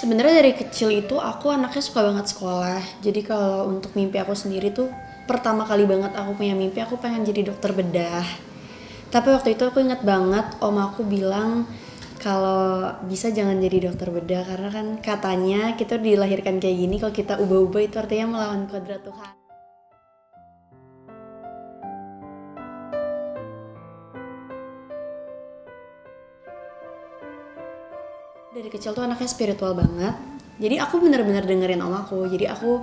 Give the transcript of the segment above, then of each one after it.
Sebenarnya dari kecil itu aku anaknya suka banget sekolah. Jadi kalau untuk mimpi aku sendiri tuh pertama kali banget aku punya mimpi aku pengen jadi dokter bedah. Tapi waktu itu aku inget banget om aku bilang kalau bisa jangan jadi dokter bedah karena kan katanya kita dilahirkan kayak gini kalau kita ubah-ubah itu artinya melawan kodrat Tuhan. Dari kecil tuh anaknya spiritual banget. Jadi aku bener-bener dengerin om aku. Jadi aku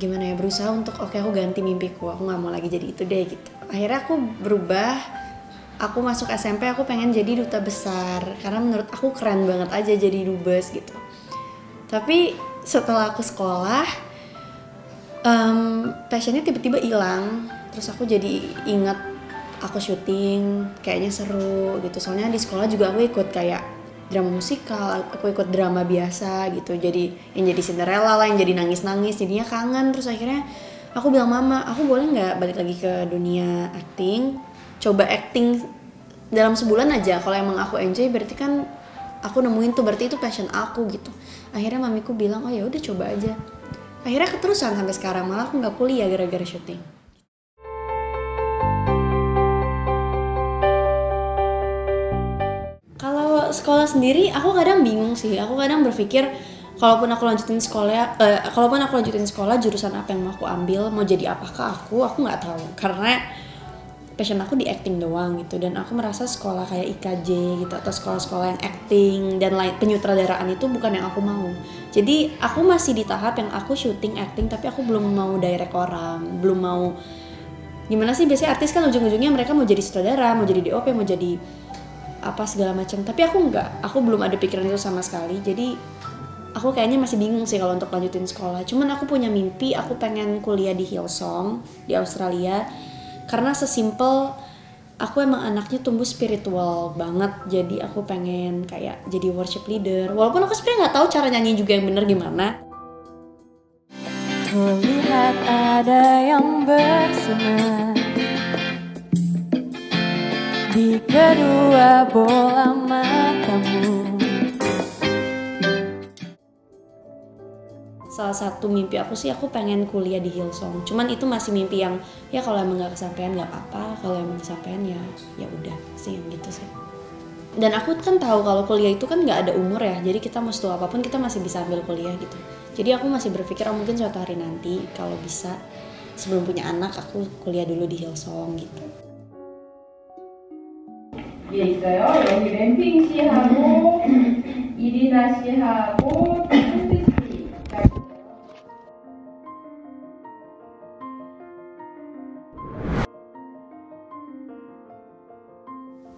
gimana ya berusaha untuk oke okay, aku ganti mimpiku. Aku nggak mau lagi jadi itu deh gitu. Akhirnya aku berubah. Aku masuk SMP aku pengen jadi duta besar. Karena menurut aku keren banget aja jadi dubes gitu. Tapi setelah aku sekolah um, passionnya tiba-tiba hilang. Terus aku jadi ingat aku syuting kayaknya seru gitu. Soalnya di sekolah juga aku ikut kayak drama musikal aku ikut drama biasa gitu. Jadi yang jadi Cinderella lah yang jadi nangis nangis jadinya kangen. Terus akhirnya aku bilang mama aku boleh nggak balik lagi ke dunia acting? Coba acting dalam sebulan aja. Kalau emang aku enjoy berarti kan aku nemuin tuh berarti itu passion aku gitu. Akhirnya mamiku bilang oh ya udah coba aja. Akhirnya keterusan sampai sekarang malah aku nggak kuliah gara-gara syuting sekolah sendiri aku kadang bingung sih. Aku kadang berpikir kalaupun aku lanjutin sekolah uh, kalaupun aku lanjutin sekolah jurusan apa yang mau aku ambil mau jadi apakah aku aku nggak tahu. Karena passion aku di acting doang gitu. Dan aku merasa sekolah kayak IKJ gitu atau sekolah-sekolah yang acting dan lain penyutradaraan itu bukan yang aku mau. Jadi aku masih di tahap yang aku syuting acting tapi aku belum mau direct orang belum mau gimana sih biasanya artis kan ujung-ujungnya mereka mau jadi sutradara mau jadi DOP mau jadi apa segala macam. Tapi aku nggak aku belum ada pikiran itu sama sekali. Jadi aku kayaknya masih bingung sih kalau untuk lanjutin sekolah. Cuman aku punya mimpi aku pengen kuliah di Hillsong di Australia. Karena sesimpel aku emang anaknya tumbuh spiritual banget. Jadi aku pengen kayak jadi worship leader. Walaupun aku sebenarnya nggak tahu cara nyanyi juga yang bener gimana. Kulihat ada yang bersinar kedua bola matamu salah satu mimpi aku sih aku pengen kuliah di Hillsong. Cuman itu masih mimpi yang ya kalau emang nggak kesampaian nggak apa-apa. Kalau emang kesampaian ya ya udah sih yang gitu sih. Dan aku kan tahu kalau kuliah itu kan nggak ada umur ya. Jadi kita mau setua apa pun kita masih bisa ambil kuliah gitu. Jadi aku masih berpikir oh mungkin suatu hari nanti kalau bisa sebelum punya anak aku kuliah dulu di Hillsong gitu 예 있어요. 여기 램핑 씨하고 이리나 씨하고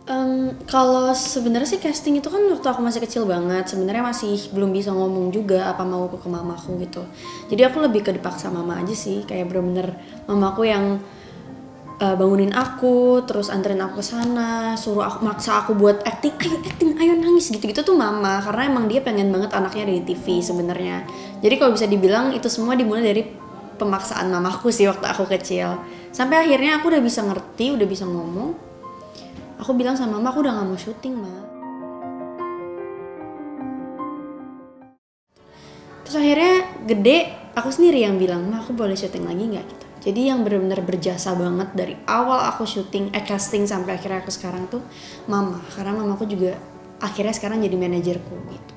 Um, kalau sebenarnya sih casting itu kan waktu aku masih kecil banget sebenarnya masih belum bisa ngomong juga apa mau ke mamaku gitu jadi aku lebih ke dipaksa mama aja sih kayak bener-bener mamaku yang uh, bangunin aku, terus anterin aku ke sana, suruh aku maksa aku buat acting, ayo acting, ayo nangis gitu-gitu tuh mama karena emang dia pengen banget anaknya di TV sebenarnya. Jadi kalau bisa dibilang itu semua dimulai dari pemaksaan mamaku sih waktu aku kecil. Sampai akhirnya aku udah bisa ngerti, udah bisa ngomong. Aku bilang sama mama aku udah gak mau syuting, Ma. Terus akhirnya gede, aku sendiri yang bilang, Ma aku boleh syuting lagi nggak? Gitu. Jadi yang benar-benar berjasa banget dari awal aku syuting eh casting sampai akhirnya aku sekarang tuh mama. Karena mamaku juga akhirnya sekarang jadi manajerku gitu.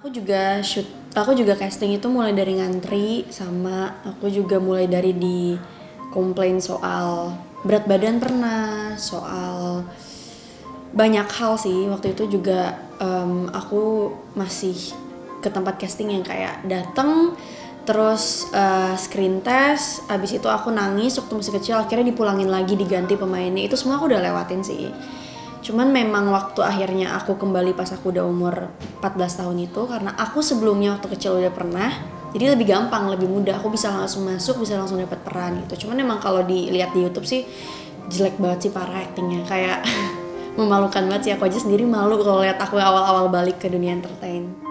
Aku juga shoot aku juga casting itu mulai dari ngantri sama aku juga mulai dari di komplain soal berat badan pernah soal banyak hal sih. Waktu itu juga um, aku masih ke tempat casting yang kayak dateng terus uh, screen test abis itu aku nangis waktu masih kecil akhirnya dipulangin lagi diganti pemainnya. Itu semua aku udah lewatin sih. Cuman memang waktu akhirnya aku kembali pas aku udah umur 14 tahun itu karena aku sebelumnya waktu kecil udah pernah jadi lebih gampang lebih mudah. Aku bisa langsung masuk bisa langsung dapat peran gitu. Cuman emang kalau dilihat di YouTube sih jelek banget sih para actingnya. Kayak memalukan banget sih. Aku aja sendiri malu kalau lihat aku awal-awal balik ke dunia entertain